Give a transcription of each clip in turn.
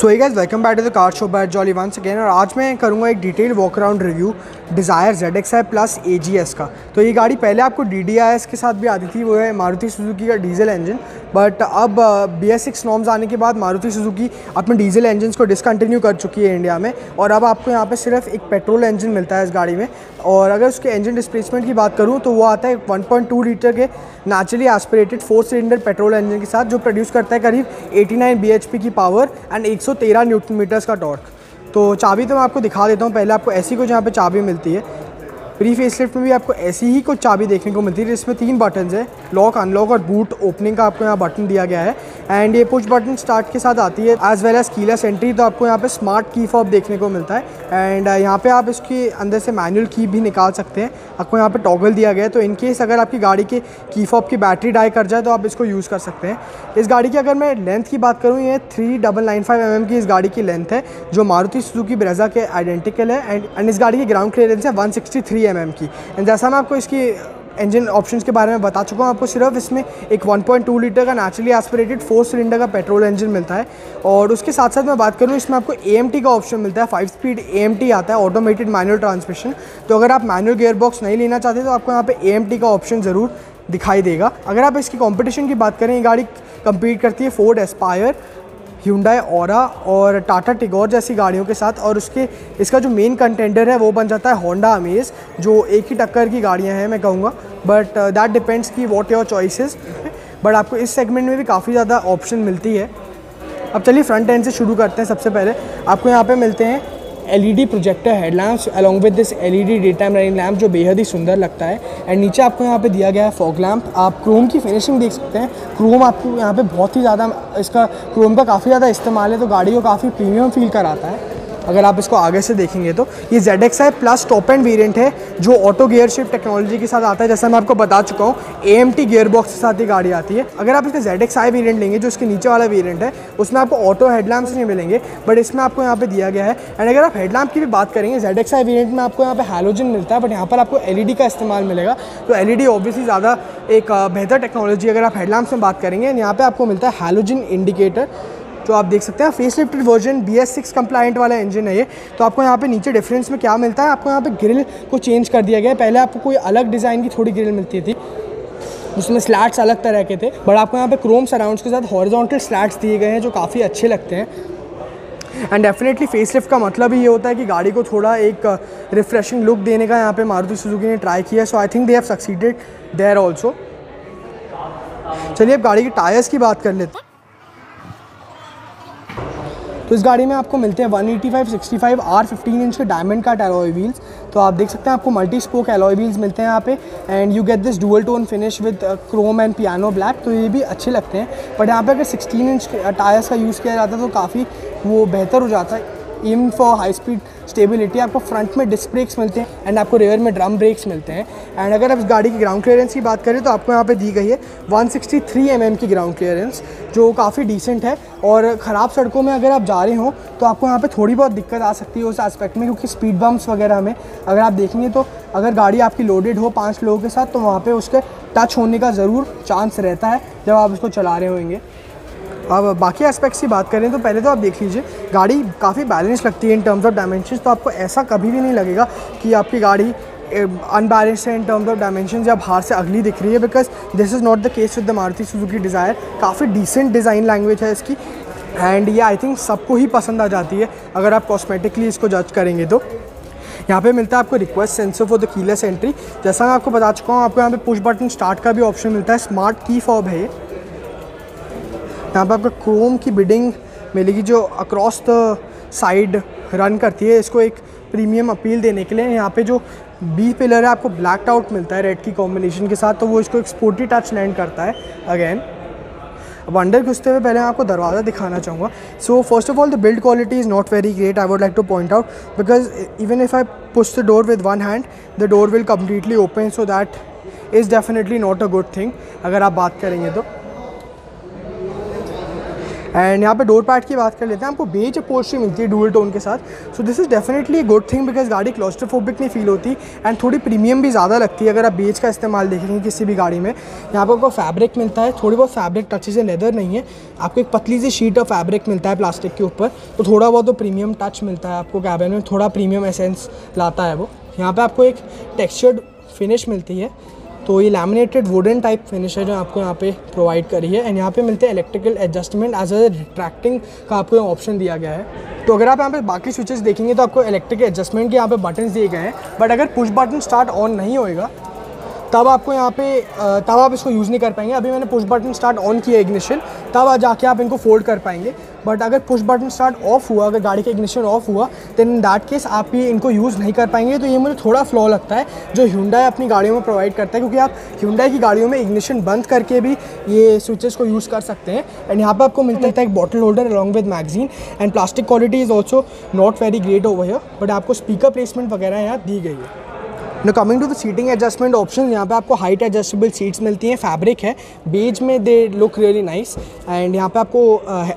सो ये guys welcome back to the car show with Jolly once again और आज मैं करूँगा एक detail walk around review Dzire Z X I plus A G S का। तो ये गाड़ी पहले आपको डी डी आई एस के साथ भी आती थी, वो है मारुति सुजुकी का डीजल इंजन बट अब बी एस सिक्स नॉर्म्स आने के बाद मारुति सुजुकी अपने डीजल इंजन को डिसकंटिन्यू कर चुकी है इंडिया में, और अब आपको यहाँ पर सिर्फ़ एक पेट्रोल इंजन मिलता है इस गाड़ी में, और अगर उसके इंजन डिस्प्लेसमेंट की बात करूँ तो वो आता है 1.2 लीटर के naturally aspirated four cylinder petrol engine के साथ, जो प्रोड्यूस करता है करीब eighty nine B H P की पावर एंड 113 न्यूटन मीटर्स का टॉर्क। तो चाबी तो मैं आपको दिखा देता हूँ, पहले आपको ऐसी को जहाँ पे चाबी मिलती है। प्री फेस लिफ्ट में भी आपको ऐसी ही कुछ चाबी देखने को मिलती है, जिसमें तीन बटन है लॉक अनलॉक और बूट ओपनिंग का आपको यहाँ बटन दिया गया है। एंड ये पुश बटन स्टार्ट के साथ आती है as well as keyless entry तो आपको यहाँ पे स्मार्ट की फॉब देखने को मिलता है। एंड यहाँ पे आप इसके अंदर से मैनुअल की भी निकाल सकते हैं। आपको यहाँ पे टॉगल दिया गया है तो इन केस अगर आपकी गाड़ी के की फॉब की बैटरी डाई कर जाए तो आप इसको यूज़ कर सकते हैं। इस गाड़ी की अगर मैं लेंथ की बात करूँ, ये three double nine five M की इस गाड़ी की लेंथ है, जो मारुति सुजुकी, ब्रेजा के आइडेंटिकल है। एंड एंड इस गाड़ी की ग्राउंड क्लियरेंस है वन सिक्सटी थ्री एम की। एंड जैसा मैं आपको इसकी इंजन ऑप्शंस के बारे में बता चुका हूँ, आपको सिर्फ़ इसमें एक 1.2 लीटर का नेचुरली एस्पिरेटेड फोर सिलेंडर का पेट्रोल इंजन मिलता है। और उसके साथ साथ मैं बात करूँ, इसमें आपको ए का ऑप्शन मिलता है फाइव स्पीड ए आता है ऑटोमेटेड मैनुअल ट्रांसमिशन तो अगर आप मैनुअल गेयर बॉक्स नहीं लेना चाहते तो आपको यहाँ पर ए का ऑप्शन ज़रूर दिखाई देगा। अगर आप इसकी कॉम्पिटिशन की बात करें, ये गाड़ी कम्पीट करती है फोर्ड एस्पायर hyundai ओरा और टाटा टिगोर जैसी गाड़ियों के साथ और उसके, इसका जो मेन कंटेंडर है वो बन जाता है होंडा अमेज जो एक ही टक्कर की गाड़ियाँ हैं, मैं कहूँगा। बट दैट डिपेंड्स की वॉट योर चॉइसेस बट आपको इस सेगमेंट में भी काफ़ी ज़्यादा ऑप्शन मिलती है। अब चलिए फ्रंट एंड से शुरू करते हैं सबसे पहले। आपको यहाँ पे मिलते हैं LED projector headlamps along with this LED day time running lamp जो बेहद ही सुंदर लगता है। एंड नीचे आपको यहाँ पे दिया गया है फॉग लैम्प आप क्रोम की फिनिशिंग देख सकते हैं। क्रोम आपको यहाँ पे बहुत ही ज़्यादा इसका क्रोम का काफ़ी ज़्यादा इस्तेमाल है तो गाड़ी को काफ़ी प्रीमियम फील कराता है। अगर आप इसको आगे से देखेंगे तो ये Z X I plus top end variant है, जो ऑटो गियर शिफ्ट टेक्नोलॉजी के साथ आता है। जैसा मैं आपको बता चुका हूँ A M T gear box के साथ ये गाड़ी आती है। अगर आप इसका जेड एक्स आई वेरियंट लेंगे, जो इसके नीचे वाला वेरियंट है, उसमें आपको ऑटो हेडलैम्प्स नहीं मिलेंगे बट इसमें आपको यहाँ पे दिया गया है। एंड अगर आप हेडलैम्प की भी बात करेंगे जेड एक्स आई वेरियंट में आपको यहाँ पे हेलोजन मिलता है बट यहाँ पर आपको एल का इस्तेमाल मिलेगा। तो एल ई डी ऑब्वियसली ज़्यादा एक बेहतर टेक्नोलॉजी अगर आप हेडलैम्प्स में बात करेंगे यहाँ पर आपको मिलता है हेलोजन इंडिकेटर जो आप देख सकते हैं face lifted version B S six compliant वाला इंजन है ये। तो आपको यहाँ पे नीचे डिफरेंस में क्या मिलता है? आपको यहाँ पे ग्रिल को चेंज कर दिया गया है। पहले आपको कोई अलग डिज़ाइन की थोड़ी ग्रिल मिलती थी उसमें स्लैट्स अलग तरह के थे। बट आपको यहाँ पे क्रोम सराउंड्स के साथ हॉरिजॉन्टल स्लैट्स दिए गए हैं, जो काफ़ी अच्छे लगते हैं। एंड डेफिनेटली फेस लिफ्ट का मतलब ही ये होता है कि गाड़ी को थोड़ा एक रिफ्रेशिंग लुक देने का यहाँ पे मारुति सुजुकी ने ट्राई किया so I think they have succeeded there also चलिए अब गाड़ी के टायर्स की बात कर लेते हैं। तो इस गाड़ी में आपको मिलते हैं 185 65 आर फिफ्टीन इंच के डायमंड काट एलॉय व्हील्स तो आप देख सकते हैं आपको मल्टी स्पोक एलॉय व्हील्स मिलते हैं यहाँ पे। And you get this dual tone finish with chrome and piano black तो ये भी अच्छे लगते हैं। बट यहाँ पे अगर 16 इंच टायर्स का यूज़ किया जाता है तो काफ़ी वो बेहतर हो जाता है। Even for high speed stability आपको फ्रंट में डिस्क ब्रेक्स मिलते हैं एंड आपको रेयर में ड्रम ब्रेक्स मिलते हैं. एंड अगर आप गाड़ी की ग्राउंड क्लियरेंस की बात करें तो आपको यहाँ पे दी गई है 163 सिक्सटी mm की ग्राउंड क्लियरेंस जो काफ़ी डिसेंट है और ख़राब सड़कों में अगर आप जा रहे हो तो आपको यहाँ पे थोड़ी बहुत दिक्कत आ सकती है उस एस्पेक्ट में क्योंकि स्पीड बम्प्स वगैरह में अगर आप देखेंगे तो अगर गाड़ी आपकी लोडेड हो पाँच लोगों के साथ तो वहाँ पर उसके टच होने का ज़रूर चांस रहता है जब आप उसको चला रहे होंगे. अब बाकी एस्पेक्ट्स की बात करें तो पहले तो आप देख लीजिए, गाड़ी काफ़ी बैलेंस लगती है इन टर्म्स ऑफ़ डायमेंशन तो आपको ऐसा कभी भी नहीं लगेगा कि आपकी गाड़ी अनबैलेंस है इन टर्म्स ऑफ़ डायमेंशन या बाहर से अगली दिख रही है because this is not the case with the Maruti Suzuki Dzire काफ़ी डिसेंट डिज़ाइन लैंग्वेज है इसकी एंड ये आई थिंक सबको ही पसंद आ जाती है, अगर आप कॉस्मेटिकली इसको जज करेंगे तो। यहाँ पे मिलता है आपको request sensor for the keyless entry जैसा मैं आपको बता चुका हूँ, आपको यहाँ पे पुश बटन स्टार्ट का भी ऑप्शन मिलता है। स्मार्ट की फॉब है यहाँ पर आपको क्रोम की बिडिंग मिलेगी जो अक्रॉस द साइड रन करती है। इसको एक प्रीमियम अपील देने के लिए यहाँ पे जो बी पिलर है, आपको ब्लैक आउट मिलता है रेड की कॉम्बिनेशन के साथ तो वो इसको एक स्पोर्टी टच लैंड करता है। अगेन अब अंडर घुसते हुए पहले मैं आपको दरवाज़ा दिखाना चाहूँगा। So first of all the build quality is not very great I would like to point out because even if I push the door with one hand the door will completely open so that is definitely not a good thing अगर आप बात करेंगे तो। And यहाँ पे door pad की बात कर लेते हैं आपको बेच अपोस्ट्री मिलती है डुअल टोन के साथ। So this is definitely good thing because गाड़ी क्लोस्ट्रोफोबिक नहीं फील होती एंड थोड़ी प्रीमियम भी ज़्यादा लगती है अगर आप बेच का इस्तेमाल देखेंगे किसी भी गाड़ी में। यहाँ पर आपको फैब्रिक मिलता है, थोड़ी बहुत फैब्रिक टचेज है लेदर नहीं है। आपको एक पतली सी शीट ऑफ़ फैब्रिक मिलता है प्लास्टिक के ऊपर। तो थोड़ा बहुत तो प्रीमियम टच मिलता है आपको कैबिन में, थोड़ा प्रीमियम एसेंस लाता है वो। यहाँ पर आपको एक टेक्सचर्ड फिनिश मिलती है। तो ये लैमिनेटेड वुडन टाइप फिनिश है जो आपको यहाँ पे प्रोवाइड करी है एंड यहाँ पे मिलते हैं electrical adjustment as a retracting का आपको ऑप्शन दिया गया है। तो अगर आप यहाँ पे बाकी स्विचेस देखेंगे तो आपको इलेक्ट्रिक एडजस्टमेंट के यहाँ पे बटन दिए गए हैं। बट अगर पुश बटन स्टार्ट ऑन नहीं होएगा, तब आपको यहाँ पे तब आप इसको यूज़ नहीं कर पाएँगे। अभी मैंने पुश बटन स्टार्ट ऑन किया इग्निशन तब जाके आप इनको फोल्ड कर पाएँगे। बट अगर पुश बटन स्टार्ट ऑफ़ हुआ, अगर गाड़ी का इग्निशन ऑफ़ हुआ देन इन दैट केस आप ये इनको यूज़ नहीं कर पाएँगे। तो ये मुझे थोड़ा फ्लॉ लगता है जो ह्यूंडा अपनी गाड़ियों में प्रोवाइड करता है, क्योंकि आप ह्यूंडा की गाड़ियों में इग्निशन बंद करके भी ये स्विचेस को यूज़ कर सकते हैं। एंड यहाँ पर आपको मिलता है एक bottle holder along with magazine and plastic quality is also not very great over here but आपको स्पीकर प्लेसमेंट वगैरह यहाँ दी गई है। No coming to the seating adjustment option यहाँ पे आपको हाइट एडजस्टेबल सीट्स मिलती हैं फैब्रिक है। बेज में they look really nice and यहाँ पे आपको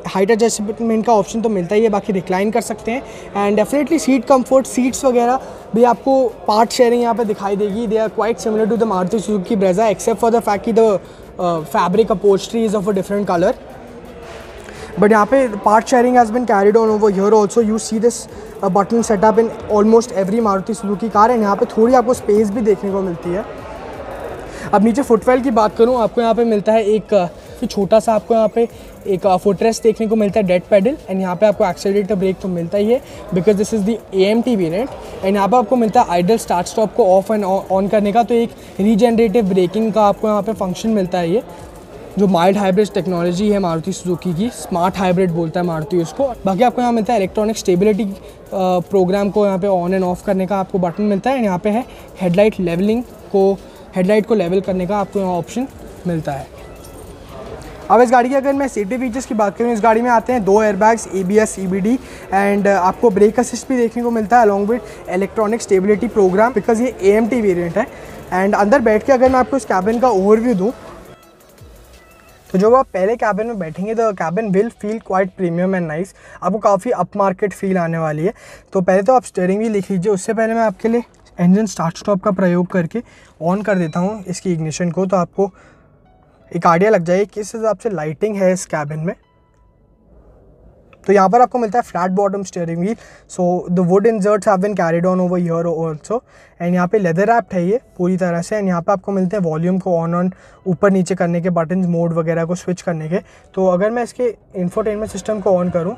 हाइट uh, एडजस्टमेंट का ऑप्शन तो मिलता ही है बाकी रिक्लाइन कर सकते हैं। And definitely seat comfort seats वगैरह भी आपको पार्ट शेयरिंग यहाँ पे दिखाई देगी। They are quite similar to the Maruti Suzuki Brezza except for the fact की the fabric upholstery is of a different colour but यहाँ पे part sharing has been carried on over here also you see this button setup in almost every Maruti Suzuki car and यहाँ पे थोड़ी आपको space भी देखने को मिलती है। अब नीचे फुटवेल की बात करूँ आपको यहाँ पे मिलता है एक uh, छोटा सा आपको यहाँ पे एक फुटरेस्ट uh, देखने को मिलता है डेड पेडल एंड यहाँ पे आपको एक्सेलरेटर ब्रेक तो मिलता ही है because this is the A M T variant and यहाँ पे आपको मिलता है आइडल स्टार्ट स्टॉप को ऑफ़ एंड ऑन करने का तो एक रीजनरेटिव ब्रेकिंग का आपको यहाँ पे फ़ंक्शन मिलता है ये। जो माइल्ड हाइब्रिड टेक्नोलॉजी है मारुति सुजुकी की स्मार्ट हाइब्रिड बोलता है मारुति उसको। बाकी आपको यहाँ मिलता है इलेक्ट्रॉनिक स्टेबिलिटी प्रोग्राम को यहाँ पे ऑन एंड ऑफ़ करने का आपको बटन मिलता है। यहाँ पे है हेडलाइट लेवलिंग को हेडलाइट को लेवल करने का आपको यहाँ ऑप्शन मिलता है। अब इस गाड़ी की अगर मैं सेफ्टी फीचर्स की बात करूँ, इस गाड़ी में आते हैं दो airbags A B S and आपको ब्रेक असिस्ट भी देखने को मिलता है along with electronic stability programme because ये ए एम टी वेरियंट है। एंड अंदर बैठ के अगर मैं आपको इस कैबिन का ओवरव्यू दूँ तो जब आप पहले कैबिन में बैठेंगे तो cabin will feel quite premium and nice आपको काफ़ी अप मार्केट फील आने वाली है। तो पहले तो आप स्टेयरिंग भी लिख लीजिए। उससे पहले मैं आपके लिए इंजन स्टार्ट स्टॉप का प्रयोग करके ऑन कर देता हूँ इसकी इग्निशन को। तो आपको एक आइडिया लग जाए किस हिसाब से लाइटिंग है इस कैबिन में। तो यहाँ पर आपको मिलता है flat bottom steering wheel so the wood inserts have been carried on over here also and यहाँ पे लेदर एप्ट है ये, पूरी तरह से. एंड यहाँ पे आपको मिलते हैं वॉल्यूम को ऑन ऑन ऊपर नीचे करने के बटन मोड वगैरह को स्विच करने के. तो अगर मैं इसके इन्फोटेनमेंट सिस्टम को ऑन करूँ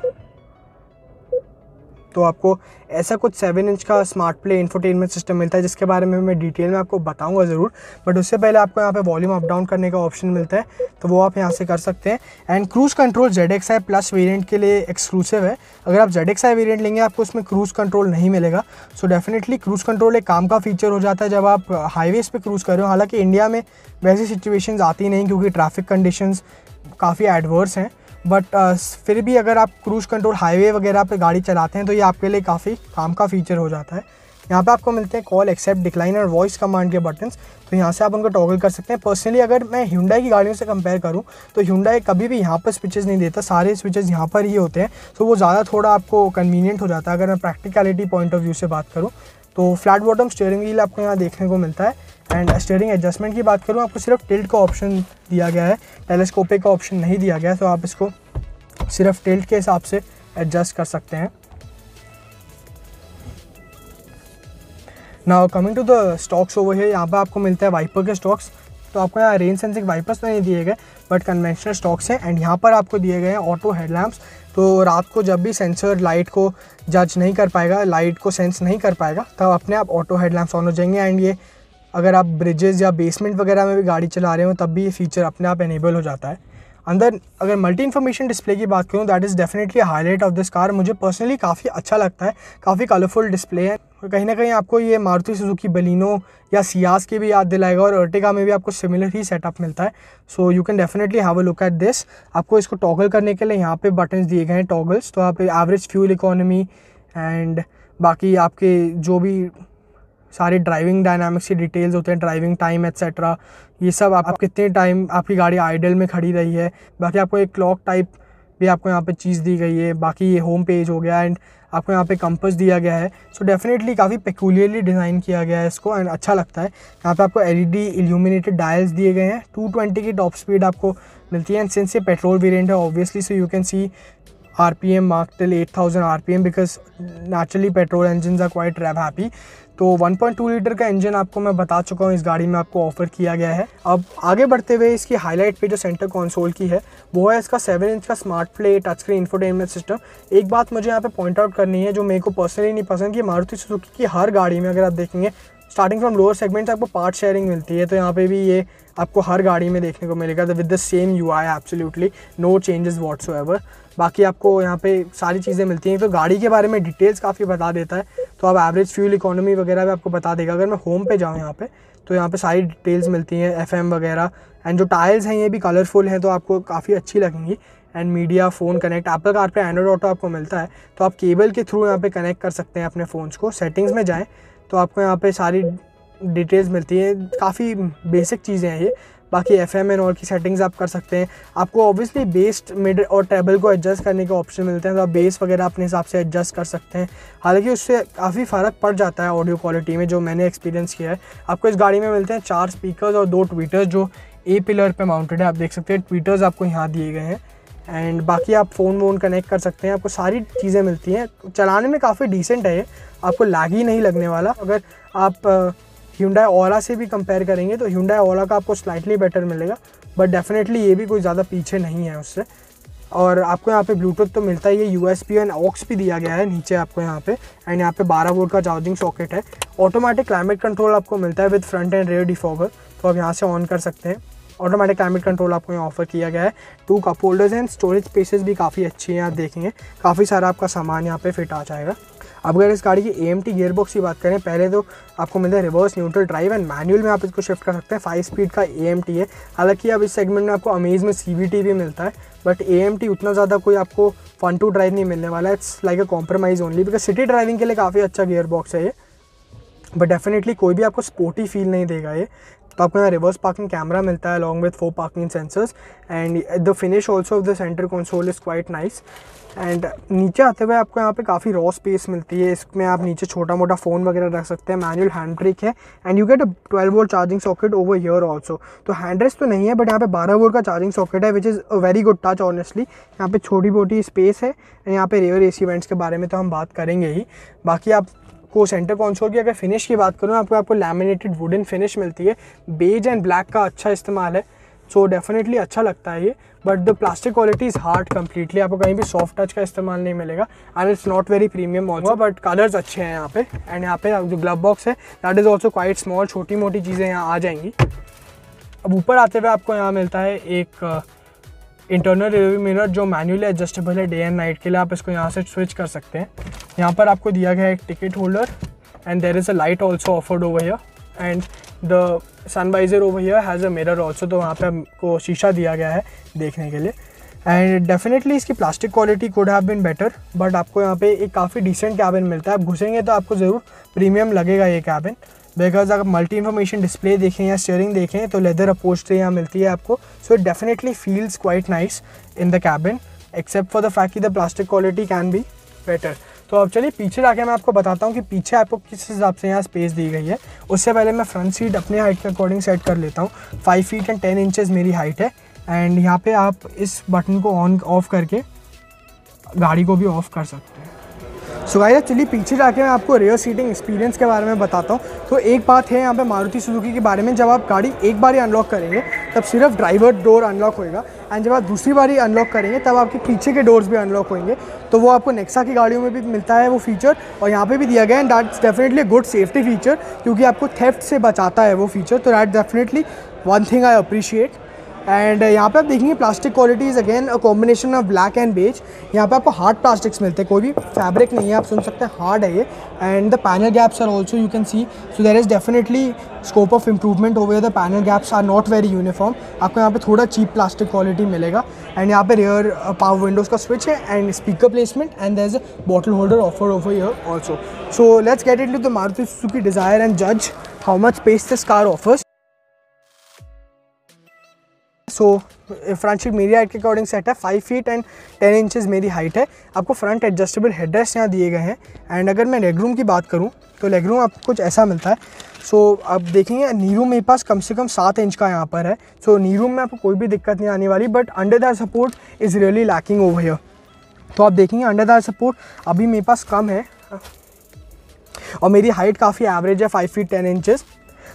तो आपको ऐसा कुछ सेवन इंच का स्मार्ट प्ले इन्फोटेनमेंट सिस्टम मिलता है, जिसके बारे में मैं डिटेल में आपको बताऊँगा ज़रूर बट उससे पहले आपको यहाँ पे वॉल्यूम अप डाउन करने का ऑप्शन मिलता है तो वो आप यहाँ से कर सकते हैं। And cruise control Z X I plus variant के लिए एक्सक्लूसिव है। अगर आप जेड एक्स आई वेरियंट लेंगे, आपको उसमें क्रूज़ कंट्रोल नहीं मिलेगा। सो डेफिनेटली क्रूज़ कंट्रोल एक काम का फीचर हो जाता है जब आप हाईवेज़ पर क्रूज़ कर रहे हो। हालाँकि इंडिया में वैसी सिचुएशन आती नहीं, क्योंकि ट्रैफ़िक कंडीशंस काफ़ी एडवर्स हैं। बट uh, फिर भी अगर आप क्रूज़ कंट्रोल हाईवे वगैरह पे गाड़ी चलाते हैं तो ये आपके लिए काफ़ी काम का फीचर हो जाता है। यहाँ पे आपको मिलते हैं कॉल एक्सेप्ट डिक्लाइन और वॉइस कमांड के बटन्स तो यहाँ से आप उनको टॉगल कर सकते हैं। पर्सनली अगर मैं ह्यूंडाई की गाड़ियों से कंपेयर करूँ तो ह्यूंडाई कभी भी यहाँ पर स्विचेस नहीं देता। सारे स्विचेस यहाँ पर ही होते हैं। तो वो ज़्यादा थोड़ा आपको कन्वीनियंट हो जाता है। अगर मैं प्रैक्टिकलिटी पॉइंट ऑफ़ व्यू से बात करूँ तो फ्लैट बॉटम स्टेयरिंग व्हील आपको यहाँ देखने को मिलता है। एंड स्टेयरिंग एडजस्टमेंट की बात करूँ, आपको सिर्फ़ टिल्ट का ऑप्शन दिया गया है। टेलीस्कोपिक का ऑप्शन नहीं दिया गया तो आप इसको सिर्फ़ टिल्ट के हिसाब से एडजस्ट कर सकते हैं। ना coming to the stalks over है यहाँ पर आपको मिलता है वाइपर के स्टॉक्स तो आपको यहाँ रेन सेंसिंग वाइपर्स तो नहीं दिए गए बट कन्वेंशनल स्टॉक्स हैं। एंड यहाँ पर आपको दिए गए हैं ऑटो हेडलैम्प्स तो रात को जब भी सेंसर लाइट को जज नहीं कर पाएगा लाइट को सेंस नहीं कर पाएगा, तब अपने आप ऑटो हेडलैम्प्स ऑन हो जाएँगे। एंड ये अगर आप ब्रिजेस या बेसमेंट वगैरह में भी गाड़ी चला रहे हो, तब भी ये फीचर अपने आप एनेबल हो जाता है। अंदर अगर मल्टी इन्फॉर्मेशन डिस्प्ले की बात करूँ that is definitely highlight of this car मुझे पर्सनली काफ़ी अच्छा लगता है, काफ़ी कलरफुल डिस्प्ले है। कहीं ना कहीं आपको ये मारुति सुजुकी बलिनो या सियास की भी याद दिलाएगा और अर्टिका में भी आपको सिमिलर ही सेटअप मिलता है। So you can definitely have a look at this आपको इसको टॉगल करने के लिए यहाँ पे बटन्स दिए गए हैं टॉगल्स तो आप एवरेज फ्यूल इकोनॉमी एंड बाकी आपके जो भी सारे ड्राइविंग डायनामिक्स की डिटेल्स होते हैं ड्राइविंग टाइम एट्सेट्रा ये सब आप, आप कितने टाइम आपकी गाड़ी आइडल में खड़ी रही है। बाकी आपको एक क्लॉक टाइप भी आपको यहाँ पे चीज़ दी गई है। बाकी ये होम पेज हो गया एंड आपको यहाँ पे कंपस दिया गया है। सो डेफिनेटली काफ़ी पेकुलियरली डिज़ाइन किया गया है इसको एंड अच्छा लगता है। यहाँ पे आपको एलईडी इल्यूमिनेटेड डायल्स दिए गए हैं। 220 की टॉप स्पीड आपको मिलती है एंड सिंस ये पेट्रोल वेरिएंट है obviously so you can see R P M mark till eight thousand R P M because naturally petrol engine are quite rev happy तो 1.2 लीटर का इंजन आपको मैं बता चुका हूँ, इस गाड़ी में आपको ऑफ़र किया गया है। अब आगे बढ़ते हुए इसकी हाईलाइट पे जो सेंटर कंसोल की है, वो है इसका 7 इंच का smart play touch screen infotainment system एक बात मुझे यहाँ पे पॉइंट आउट करनी है, जो मेरे को पर्सनली नहीं पसंद, कि मारुति सुजुकी की हर गाड़ी में अगर आप देखेंगे स्टार्टिंग फ्रॉम लोअर सेगमेंट से आपको पार्ट शेयरिंग मिलती है तो यहाँ पे भी ये आपको हर गाड़ी में देखने को मिलेगा with the same U I absolutely no changes whatsoever बाकी आपको यहाँ पे सारी चीज़ें मिलती हैं। तो गाड़ी के बारे में डिटेल्स काफ़ी बता देता है। तो आप एवरेज फ्यूल इकोनॉमी वगैरह भी आपको बता देगा। अगर मैं होम पे जाऊँ यहाँ पे तो यहाँ पे सारी डिटेल्स मिलती हैं एफएम वगैरह। एंड जो टायर्स हैं, ये भी कलरफुल हैं तो आपको काफ़ी अच्छी लगेंगी। And media phone connect Apple CarPlay Android Auto आपको मिलता है। तो आप केबल के थ्रू यहाँ पे कनेक्ट कर सकते हैं अपने फ़ोन्स को। सेटिंग्स में जाएँ तो आपको यहाँ पे सारी डिटेल्स मिलती हैं। काफ़ी बेसिक चीज़ें हैं ये। बाकी एफ़ एम एन और की सेटिंग्स आप कर सकते हैं। आपको ऑब्वियसली बेस्ड मिड और टेबल को एडजस्ट करने के ऑप्शन मिलते हैं तो आप बेस वगैरह अपने हिसाब से एडजस्ट कर सकते हैं। हालाँकि उससे काफ़ी फ़र्क पड़ जाता है ऑडियो क्वालिटी में, जो मैंने एक्सपीरियंस किया है। आपको इस गाड़ी में मिलते हैं चार स्पीकर और दो ट्वीटर्स जो ए पिलर पर माउंटेड है। आप देख सकते हैं ट्वीटर्स आपको यहाँ दिए गए हैं। एंड बाकी आप फ़ोन वोन कनेक्ट कर सकते हैं। आपको सारी चीज़ें मिलती हैं। चलाने में काफ़ी डिसेंट है ये। आपको लैग ही नहीं लगने वाला। अगर आप ह्यूंडा ओला से भी कंपेयर करेंगे तो ह्यूंडा ओला का आपको स्लाइटली बेटर मिलेगा बट डेफिनेटली ये भी कोई ज़्यादा पीछे नहीं है उससे। और आपको यहाँ पे ब्लूटूथ तो मिलता ही है U S B and aux भी दिया गया है नीचे आपको यहाँ पे एंड यहाँ पे 12 वोल्ट का चार्जिंग सॉकेट है। ऑटोमेटिक क्लाइमेट कंट्रोल आपको मिलता है with front and rear defogger तो आप यहाँ से ऑन कर सकते हैं। ऑटोमेटिक क्लाइमेट कंट्रोल आपको यहाँ ऑफ़र किया गया है। Two cup holders and storage spaces भी काफ़ी अच्छी हैं, आप देखेंगे। काफ़ी सारा आपका सामान यहाँ पे फिट आ जाएगा। अब अगर इस गाड़ी की A M T gear box की बात करें, पहले तो आपको मिलता है reverse neutral drive and manual में आप इसको शिफ्ट कर सकते हैं। फाइव स्पीड का ए एम है। हालाँकि अब इस सेगमेंट में आपको अमेज में टी भी मिलता है बट ए एम उतना ज़्यादा कोई आपको फन टू ड्राइव नहीं मिलने वाला it's like a compromise only because city driving के लिए काफ़ी अच्छा गेयर बॉक्स है ये। बट डेफिनेटली कोई भी आपको स्पोर्टी फील नहीं देगा ये। तो आपको यहाँ रिवर्स पार्किंग कैमरा मिलता है along with four parking sensors and the finish also of the centre console is quite nice and नीचे आते हुए आपको यहाँ पे काफ़ी रॉ स्पेस मिलती है। इसमें आप नीचे छोटा मोटा फ़ोन वगैरह रख सकते हैं। मैनुअल हैंड ब्रेक है। And you get a twelve volt charging socket over here also तो हैंड रेस्ट तो नहीं है बट यहाँ पे बारह वोल्ट का चार्जिंग सॉकेट है which is a very good touch honestly यहाँ पे छोटी मोटी स्पेस है। एंड यहाँ पे रेयर ए सी के बारे में तो हम बात करेंगे ही। बाकी आप को सेंटर कॉन्सोल की अगर फिनिश की बात करूँ, आपको आपको लैमिनेटेड वुडन फिनिश मिलती है। बेज एंड ब्लैक का अच्छा इस्तेमाल है। सो so डेफिनेटली अच्छा लगता है ये। But the plastic quality is hard completely आपको कहीं भी सॉफ्ट टच का इस्तेमाल नहीं मिलेगा। And it's not very premium also but colours अच्छे हैं यहाँ पे। एंड यहाँ पे जो ग्लव बॉक्स है that is also quite small छोटी मोटी चीज़ें यहाँ आ जाएँगी। अब ऊपर आते हुए आपको यहाँ मिलता है एक इंटरनल रिव्यू मिरर जो मैनुअली एडजस्टेबल है डे एंड नाइट के लिए आप इसको यहाँ से स्विच कर सकते हैं। यहाँ पर आपको दिया गया है एक ticket holder and there is a light also offered over here and the sun visor over here has a mirror also तो वहाँ पे हमको शीशा दिया गया है देखने के लिए। एंड डेफिनेटली इसकी plastic quality could have been better but आपको यहाँ पे एक काफ़ी डिसेंट कैबिन मिलता है। आप घुसेंगे तो आपको ज़रूर प्रीमियम लगेगा ये कैबिन बिकॉज़ अगर मल्टी इन्फॉर्मेशन डिस्प्ले देखें या स्टेयरिंग देखें तो लेदर अपोस्ट्री यहाँ मिलती है आपको। So it definitely feels quite nice in the cabin except for the fact की the plastic quality can be better तो अब चलिए पीछे जाके मैं आपको बताता हूँ कि पीछे आपको किस हिसाब से यहाँ स्पेस दी गई है। उससे पहले मैं फ्रंट सीट अपने हाइट के अकॉर्डिंग सेट कर लेता हूँ। Five feet and ten inches मेरी हाइट है। एंड यहाँ पे आप इस बटन को ऑन ऑफ़ करके गाड़ी को भी ऑफ़ कर सकते हैं। सो गाइस चलिए पीछे जाके मैं आपको रेयर सीटिंग एक्सपीरियंस के बारे में बताता हूँ। तो एक बात है यहाँ पे मारुति सुजुकी के बारे में, जब आप गाड़ी एक बार ही अनलॉक करेंगे, तब सिर्फ़ ड्राइवर डोर अनलॉक होएगा एंड जब आप दूसरी बार ही अनलॉक करेंगे, तब आपके पीछे के डोर्स भी अनलॉक होंगे तो वो आपको नेक्सा की गाड़ियों में भी मिलता है वो फीचर और यहाँ पे भी दिया गया and that's definitely good safety feature क्योंकि आपको थेफ्ट से बचाता है वो फीचर तो that definitely one thing I appreciate and यहाँ पे आप देखेंगे plastic quality is again a combination of black and beige यहाँ पे आपको हार्ड प्लास्टिक्स मिलते हैं। कोई भी फैब्रिक नहीं है, आप सुन सकते हैं हार्ड है ये। And the panel gaps are also you can see so there is definitely scope of improvement over the panel gaps are not very uniform आपको यहाँ पे थोड़ा चीप प्लास्टिक क्वालिटी मिलेगा। एंड यहाँ पे रेयर पावर विंडोज़ का switch है and speaker placement and there is a bottle holder offer over here also so let's get it to the Maruti Suzuki Dzire and जज how much space this car offers so front seat मेरी height के according set है five feet and ten inches मेरी height है। आपको front adjustable headrest यहाँ दिए गए हैं। एंड अगर मैं लेग रूम की बात करूँ तो लेग रूम आपको कुछ ऐसा मिलता है। सो so, आप देखेंगे नी रूम मेरे पास कम से कम सात इंच का यहाँ पर है। सो so, नी रूम में आपको कोई भी दिक्कत नहीं आने वाली but under the support is really lacking over here तो आप देखेंगे अंडर द सपोर्ट अभी मेरे पास कम है। और मेरी हाइट काफ़ी एवरेज है फाइव फीट टेन इंचज़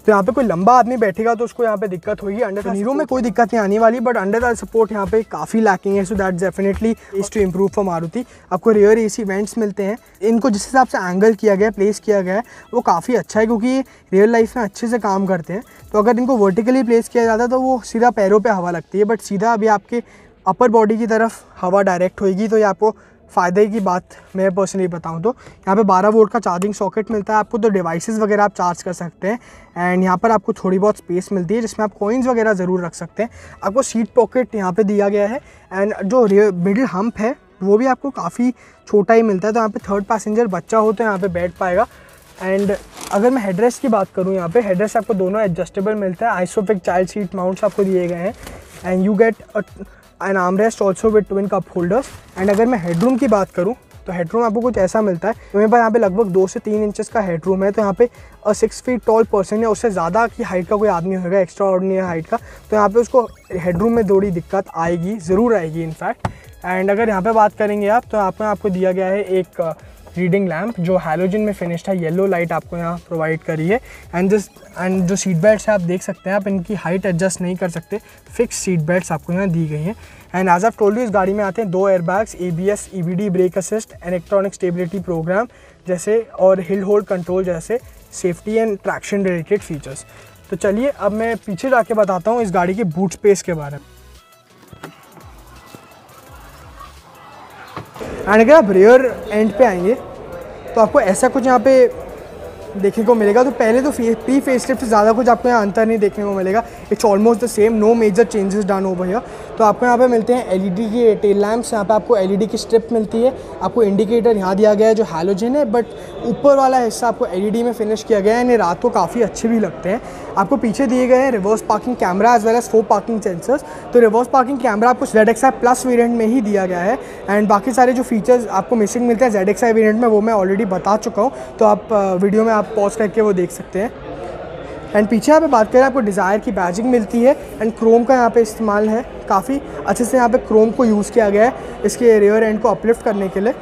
तो यहाँ पे कोई लंबा आदमी बैठेगा तो उसको यहाँ पे दिक्कत होगी। अंडर नीरो में कोई दिक्कत नहीं आने वाली बट अंडर द सपोर्ट यहाँ पे काफ़ी लैकिंग है so that definitely is to improve for Maruti आपको रेयर ए सी वेंट्स मिलते हैं। इनको जिस हिसाब से एंगल किया गया प्लेस किया गया है वो काफ़ी अच्छा है, क्योंकि ये रियल लाइफ में अच्छे से काम करते हैं। तो अगर इनको वर्टिकली प्लेस किया जाता है तो वो सीधा पैरों पर हवा लगती है बट सीधा अभी आपके अपर बॉडी की तरफ़ हवा डायरेक्ट होगी तो ये आपको फ़ायदे की बात मैं पर्सनली बताऊँ तो यहाँ पे 12 वोल्ट का चार्जिंग सॉकेट मिलता है, आपको तो डिवाइसेस वगैरह आप चार्ज कर सकते हैं एंड यहाँ पर आपको थोड़ी बहुत स्पेस मिलती है, जिसमें आप कॉइन्स वगैरह ज़रूर रख सकते हैं। आपको सीट पॉकेट यहाँ पे दिया गया है एंड जो मिडिल हम्प है, वो भी आपको काफ़ी छोटा ही मिलता है तो यहाँ पर थर्ड पैसेंजर बच्चा हो तो यहाँ पर बैठ पाएगा। एंड अगर मैं हेडरेस्ट की बात करूँ, यहाँ पे हेडरेस्ट आपको दोनों एडजस्टेबल मिलता है आइसोफिक चाइल्ड सीट माउंट्स आपको दिए गए हैं and you get an armrest also with twin cup holders and अगर मैं हेडरूम की बात करूँ तो हेडरूम आपको कुछ ऐसा मिलता है। तो मेरे पास यहाँ पे लगभग दो से तीन इंचेस का हेडरूम है तो यहाँ पे सिक्स फीट टॉल पर्सन है उससे ज़्यादा की हाइट का कोई आदमी होगा एक्स्ट्रा ऑर्डनरी हाइट का तो यहाँ पे उसको हेडरूम में थोड़ी दिक्कत आएगी, ज़रूर आएगी इनफैक्ट एंड अगर यहाँ पे बात करेंगे आप तो यहाँ पे आपको दिया गया है एक रीडिंग लैम्प जो हेलोजन में फिनिश्ड है येलो लाइट आपको यहाँ प्रोवाइड करी है। एंड दिस एंड जो सीट बेल्ट्स है, आप देख सकते हैं, आप इनकी हाइट एडजस्ट नहीं कर सकते। फिक्स सीट बेल्ट्स आपको यहाँ दी गई हैं। एंड एज ऑफ़ टोल्ड इस गाड़ी में आते हैं दो airbags A B S E B D brake assist electronic stability programme जैसे, और हिल होल्ड कंट्रोल जैसे safety and traction related features तो चलिए, अब मैं पीछे जाके बताता हूँ इस गाड़ी के बूट स्पेस के बारे में। एंड अगर आप रेयर एंड पे आएँगे। तो आपको ऐसा कुछ यहाँ पे देखने को मिलेगा। तो पहले तो प्री फेस लिफ्ट से ज़्यादा कुछ आपको यहाँ अंतर नहीं देखने को मिलेगा। It's almost the same no major changes done over here तो आपको यहाँ पे मिलते हैं एलईडी की टेल लैम्प्स यहाँ पे आपको एलईडी की स्ट्रिप मिलती है। आपको इंडिकेटर यहाँ दिया गया है जो हैलोजन है बट ऊपर वाला हिस्सा आपको एलईडी में फिनिश किया गया है, यानी रात को काफ़ी अच्छे भी लगते हैं। आपको पीछे दिए गए हैं reverse parking camera as well as four parking sensors तो रिवर्स पार्किंग कैमरा आपको Z X I plus variant में ही दिया गया है। एंड बाकी सारे जो फीचर्स आपको मिसिंग मिलते हैं जेड एक्स आई वेरियंट में, वो मैं ऑलरेडी बता चुका हूँ। तो आप वीडियो में आप पॉज करके वो देख सकते हैं। एंड पीछे यहाँ पे बात करें, आपको डिज़ायर की बैजिंग मिलती है एंड क्रोम का यहाँ पे इस्तेमाल है काफ़ी अच्छे से यहाँ पे क्रोम को यूज़ किया गया है इसके रेयर एंड को अपलिफ्ट करने के लिए।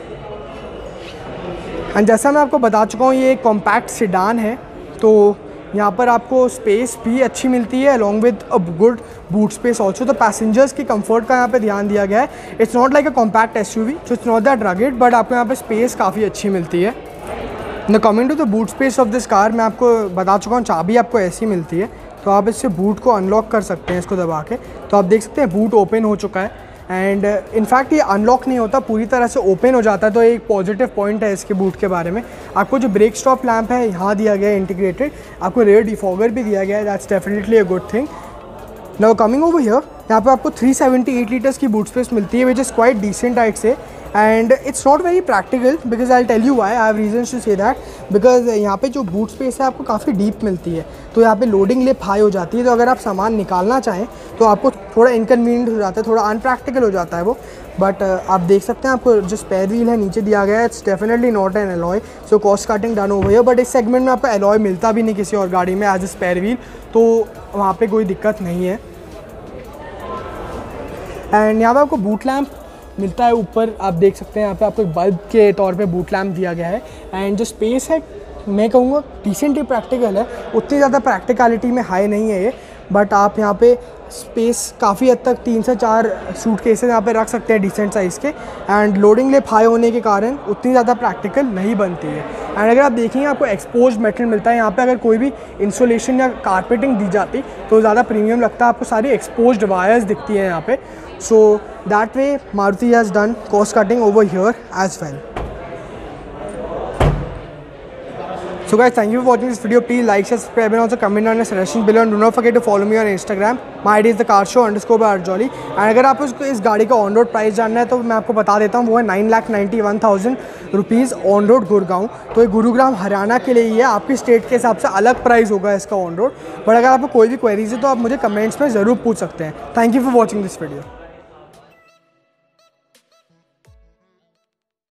एंड जैसा मैं आपको बता चुका हूँ, ये एक कॉम्पैक्ट सिडान है तो यहाँ पर आपको स्पेस भी अच्छी मिलती है along with a good boot space also तो पैसेंजर्स की कंफर्ट का यहाँ पे ध्यान दिया गया है। It's not like a compact S U V so it's not that rugged but आपको यहाँ पे स्पेस काफ़ी अच्छी मिलती है। न coming to the boot space of this car मैं आपको बता चुका हूँ चाबी आपको ऐसी मिलती है तो आप इससे बूट को अनलॉक कर सकते हैं इसको दबा के। तो आप देख सकते हैं बूट ओपन हो चुका है एंड इनफैक्ट uh, ये अनलॉक नहीं होता पूरी तरह से ओपन हो जाता है तो एक पॉजिटिव पॉइंट है इसके बूट के बारे में। आपको जो ब्रेक स्टॉप लैम्प है यहाँ दिया गया है इंटीग्रेटेड आपको रेयर डिफॉगर भी दिया गया है that's definitely a good thing now coming over here यहाँ पे आपको 378 लीटर्स की बूट स्पेस मिलती है which is quite decent height से। And it's not very practical because I tell you I have reason to say that because यहाँ पे जो बूट स्पेस है आपको काफ़ी डीप मिलती है। तो यहाँ पे लोडिंग लिप हाई हो जाती है। तो अगर आप सामान निकालना चाहें तो आपको थोड़ा इनकन्वीनियंट हो जाता है थोड़ा अनप्रैक्टिकल हो जाता है वो। बट uh, आप देख सकते हैं आपको जो स्पेयर व्हील है नीचे दिया गया है it's definitely not an alloy so cost cutting done over but इस सेगमेंट में आपको एलॉय मिलता भी नहीं किसी और गाड़ी में एज अ स्पेयर व्हील तो वहाँ पर कोई दिक्कत नहीं है। एंड यहाँ पर आपको बूट लैम्प मिलता है ऊपर, आप देख सकते हैं यहाँ पे आपको एक बल्ब के तौर पे बूट लैम्प दिया गया है। एंड जो स्पेस है, मैं कहूँगा डिसेंटली प्रैक्टिकल है। उतनी ज़्यादा प्रैक्टिकलिटी में हाई नहीं है ये बट आप यहाँ पे स्पेस काफ़ी हद तक तीन से चार सूट केसेज यहाँ पे रख सकते हैं डिसेंट साइज़ के। एंड लोडिंग लिप हाई होने के कारण उतनी ज़्यादा प्रैक्टिकल नहीं बनती है। एंड अगर आप देखेंगे आपको एक्सपोज मेटल मिलता है, यहाँ पे अगर कोई भी इंसुलेशन या कारपेटिंग दी जाती तो ज़्यादा प्रीमियम लगता है, आपको सारी एक्सपोज वायर्स दिखती हैं यहाँ पे। So that way Maruti has done cost cutting over here as well so guys thank you for watching this video please like share subscribe and also comment on suggestion below and do not forget to follow me on Instagram my ID is the car show underscore by अर्जोली and अगर आप उसको इस गाड़ी का on road price जानना है तो मैं आपको बता देता हूँ, वो है nine lakh 91 thousand rupees on road Gurgaon. तो ये गुरुग्राम, हरियाणा के लिए ही है। आपकी स्टेट के हिसाब से अलग प्राइस होगा इसका ऑन रोड बट अगर आपको कोई भी क्वेरीज है तो आप मुझे कमेंट्स में ज़रूर पूछ सकते हैं। Thank you for watching this video